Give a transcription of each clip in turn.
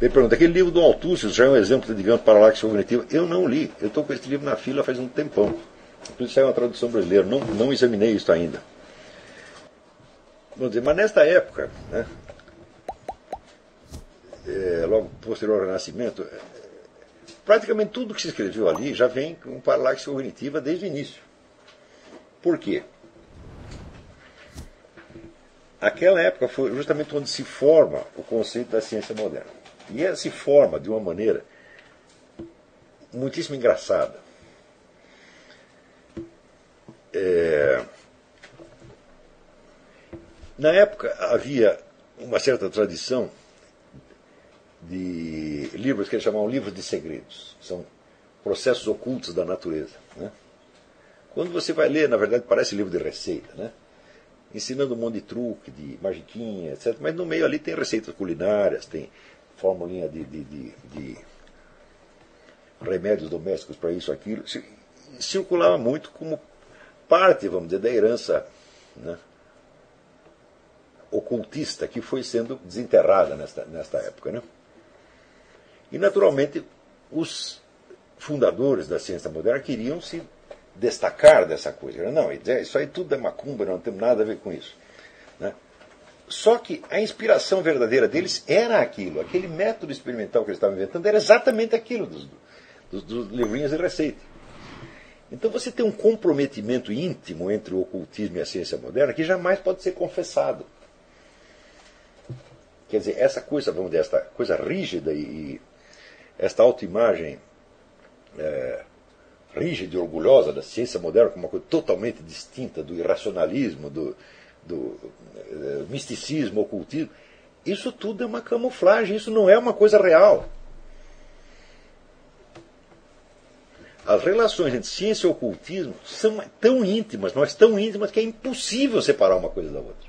Ele pergunta, aquele livro do Altúcio já é um exemplo, digamos, paralaxe cognitiva? Eu não li. Eu estou com esse livro na fila faz um tempão. Inclusive saiu uma tradução brasileira. Não, não examinei isso ainda. Vamos dizer, mas nesta época, né, é, logo posterior ao Renascimento, é, praticamente tudo que se escreveu ali já vem com paralaxe cognitiva desde o início. Por quê? Aquela época foi justamente onde se forma o conceito da ciência moderna. E ela se forma de uma maneira muitíssimo engraçada. É... Na época havia uma certa tradição de livros que eles chamavam livros de segredos. São processos ocultos da natureza. Né? Quando você vai ler, na verdade, parece livro de receita, né? ensinando um monte de truque, de magiquinha, etc. Mas no meio ali tem receitas culinárias, tem formulinha de, de, de, de remédios domésticos para isso, aquilo. Circulava muito como parte, vamos dizer, da herança né, ocultista que foi sendo desenterrada nesta, nesta época. Né? E, naturalmente, os fundadores da ciência moderna queriam se destacar dessa coisa. Não, isso aí tudo é macumba, não tem nada a ver com isso. Né? Só que a inspiração verdadeira deles era aquilo. Aquele método experimental que eles estavam inventando era exatamente aquilo dos, dos, dos livrinhos de receita. Então você tem um comprometimento íntimo entre o ocultismo e a ciência moderna que jamais pode ser confessado. Quer dizer, essa coisa, vamos dizer, esta coisa rígida e, esta autoimagem é, rígida e orgulhosa da ciência moderna como uma coisa totalmente distinta do irracionalismo, do, do é, misticismo, ocultismo, isso tudo é uma camuflagem, isso não é uma coisa real. As relações entre ciência e ocultismo são tão íntimas, mas tão íntimas que é impossível separar uma coisa da outra.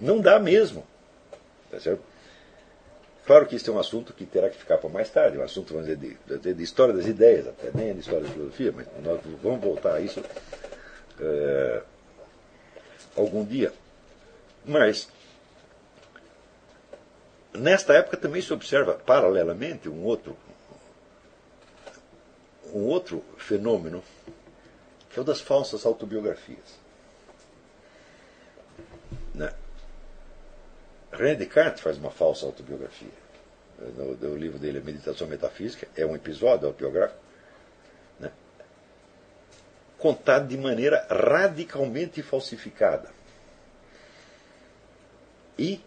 Não dá mesmo. Tá certo? Claro que isso é um assunto que terá que ficar para mais tarde, um assunto, vamos dizer, de, de história das ideias, até nem de história da filosofia, mas nós vamos voltar a isso é, algum dia. Mas, nesta época também se observa, paralelamente, um outro, um outro fenômeno, que é o das falsas autobiografias. Né? René Descartes faz uma falsa autobiografia. No, no livro dele, Meditação Metafísica, é um episódio autobiográfico? Contado de maneira radicalmente falsificada. E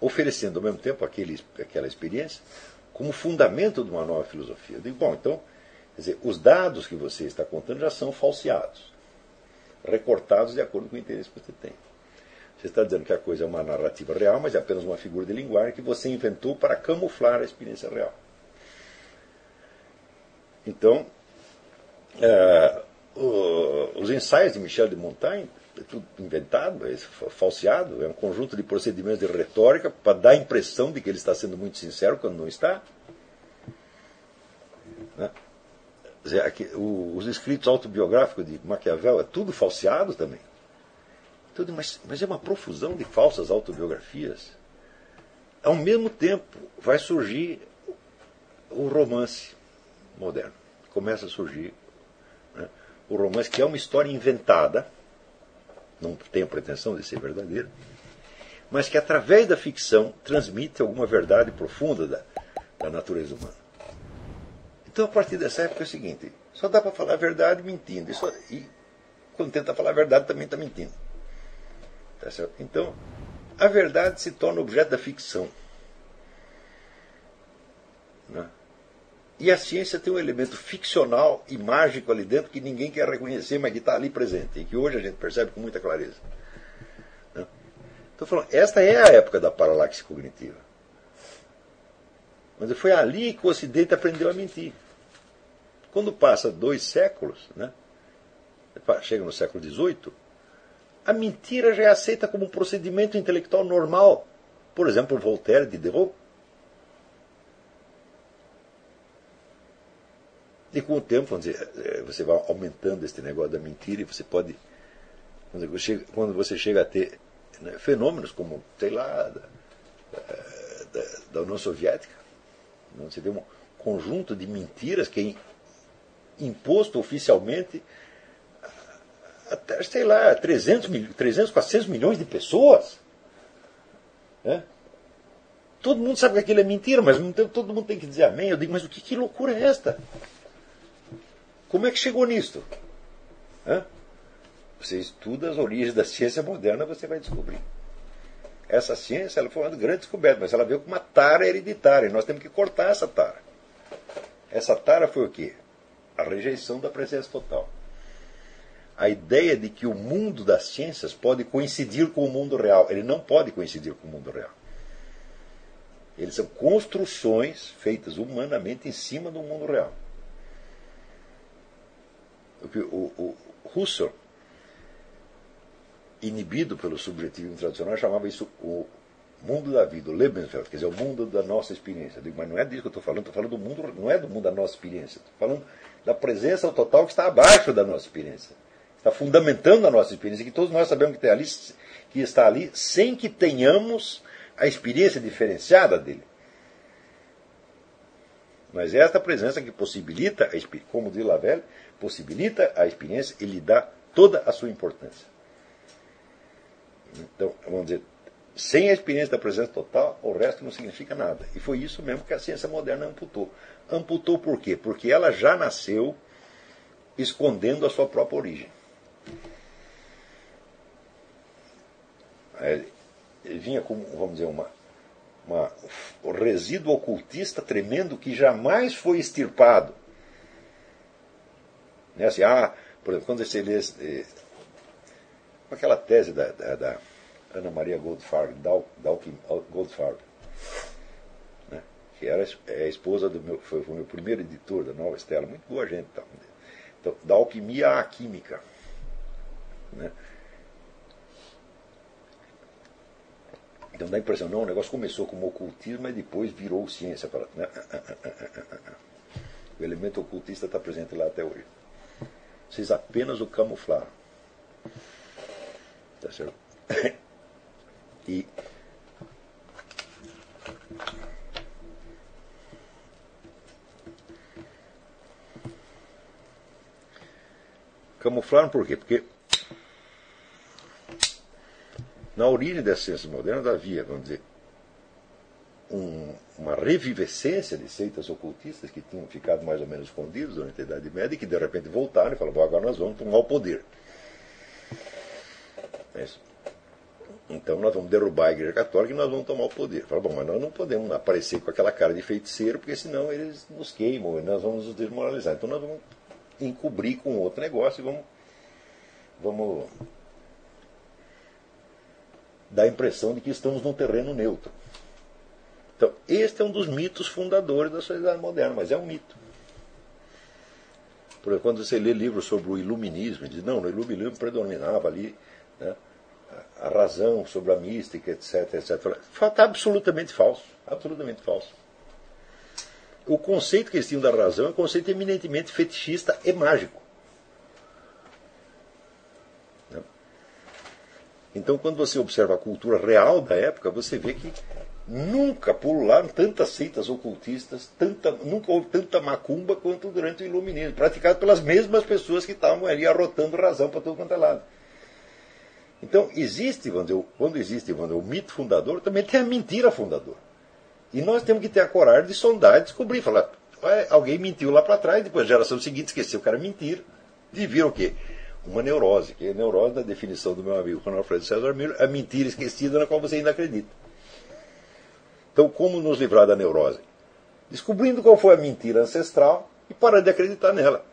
oferecendo ao mesmo tempo aquele, aquela experiência como fundamento de uma nova filosofia. Eu digo, bom, então, quer dizer, os dados que você está contando já são falseados, recortados de acordo com o interesse que você tem. Você está dizendo que a coisa é uma narrativa real, mas é apenas uma figura de linguagem que você inventou para camuflar a experiência real. Então, é, os ensaios de Michel de Montaigne é tudo inventado, é falseado, é um conjunto de procedimentos de retórica para dar a impressão de que ele está sendo muito sincero quando não está. Né? os escritos autobiográficos de Maquiavel é tudo falseado também. Tudo, mas, mas é uma profusão de falsas autobiografias. Ao mesmo tempo, vai surgir o romance moderno. Começa a surgir o romance, que é uma história inventada, não a pretensão de ser verdadeira, mas que através da ficção transmite alguma verdade profunda da, da natureza humana. Então, a partir dessa época é o seguinte: só dá para falar a verdade mentindo. E, só, e quando tenta falar a verdade, também está mentindo. Tá então, a verdade se torna objeto da ficção. Né? E a ciência tem um elemento ficcional e mágico ali dentro que ninguém quer reconhecer, mas que está ali presente, e que hoje a gente percebe com muita clareza. Né? Então, falando, esta é a época da paralaxe cognitiva. Mas foi ali que o Ocidente aprendeu a mentir. Quando passa dois séculos, né? chega no século XVIII, a mentira já é aceita como um procedimento intelectual normal. Por exemplo, Voltaire de Diderot. E com o tempo, vamos dizer, é, você vai aumentando este negócio da mentira e você pode. Quando você chega a ter né, fenômenos como, sei lá, da, da, da União Soviética. Você vê um conjunto de mentiras que é imposto oficialmente até, sei lá, 300, 300 400 milhões de pessoas. É? Todo mundo sabe que aquilo é mentira, mas todo mundo tem que dizer amém. Eu digo, mas o que, que loucura é esta? Como é que chegou nisto? É? Você estuda as origens da ciência moderna, você vai descobrir. Essa ciência ela foi uma grande descoberta, mas ela veio com uma tara hereditária. E nós temos que cortar essa tara. Essa tara foi o quê? A rejeição da presença total. A ideia de que o mundo das ciências pode coincidir com o mundo real. Ele não pode coincidir com o mundo real. Eles são construções feitas humanamente em cima do mundo real. O, o, Husserl inibido pelo subjetivismo tradicional, chamava isso o mundo da vida, o Lebensfeld, quer dizer, o mundo da nossa experiência. Eu digo, mas não é disso que eu estou falando, estou falando do mundo, não é do mundo da nossa experiência, estou falando da presença total que está abaixo da nossa experiência, está fundamentando a nossa experiência, que todos nós sabemos que, tem ali, que está ali, sem que tenhamos a experiência diferenciada dele. Mas é esta presença que possibilita, como diz Lavelle, possibilita a experiência e lhe dá toda a sua importância. Então, vamos dizer, sem a experiência da presença total, o resto não significa nada. E foi isso mesmo que a ciência moderna amputou. Amputou por quê? Porque ela já nasceu escondendo a sua própria origem. Ele vinha como, vamos dizer, uma, uma, um resíduo ocultista tremendo que jamais foi extirpado. Né? Assim, ah, por exemplo, quando você lê eh, aquela tese da, da, da Ana Maria Goldfarb, Dalkin Goldfarb, né? que era é a esposa do meu, foi, foi o meu primeiro editor da Nova Estela, muito boa gente. Tá? Então, da alquimia à química. Né? Então dá a impressão, não, o negócio começou como ocultismo, mas depois virou ciência. Para, né? O elemento ocultista está presente lá até hoje. Vocês apenas o camuflaram. Tá certo? E camuflaram por quê? Porque na origem das ciências modernas havia, vamos dizer, um, uma revivescência de seitas ocultistas que tinham ficado mais ou menos escondidos durante a Idade Média e que de repente voltaram e falaram, agora nós vamos tomar o poder. É isso. Então nós vamos derrubar a Igreja Católica e nós vamos tomar o poder. Fala, bom, mas nós não podemos aparecer com aquela cara de feiticeiro, porque senão eles nos queimam e nós vamos nos desmoralizar. Então nós vamos encobrir com outro negócio e vamos, vamos dar a impressão de que estamos num terreno neutro. Então, este é um dos mitos fundadores da sociedade moderna, mas é um mito. Porque quando você lê livros sobre o iluminismo, diz, não, no iluminismo predominava ali né, a razão sobre a mística, etc, etc. Está absolutamente falso. Absolutamente falso. O conceito que eles tinham da razão é um conceito eminentemente fetichista e mágico. Né? Então, quando você observa a cultura real da época, você vê que nunca pularam tantas seitas ocultistas, tanta, nunca houve tanta macumba quanto durante o iluminismo, praticado pelas mesmas pessoas que estavam ali arrotando razão para todo quanto é lado. Então, existe, dizer, quando existe dizer, o mito fundador, também tem a mentira fundadora. E nós temos que ter a coragem de sondar e descobrir. Falar, alguém mentiu lá para trás, depois a geração seguinte esqueceu que era mentira. E viram o quê? Uma neurose, que é a neurose da definição do meu amigo Ronald Fred César Miller, a mentira esquecida na qual você ainda acredita. Então, como nos livrar da neurose? Descobrindo qual foi a mentira ancestral e parar de acreditar nela.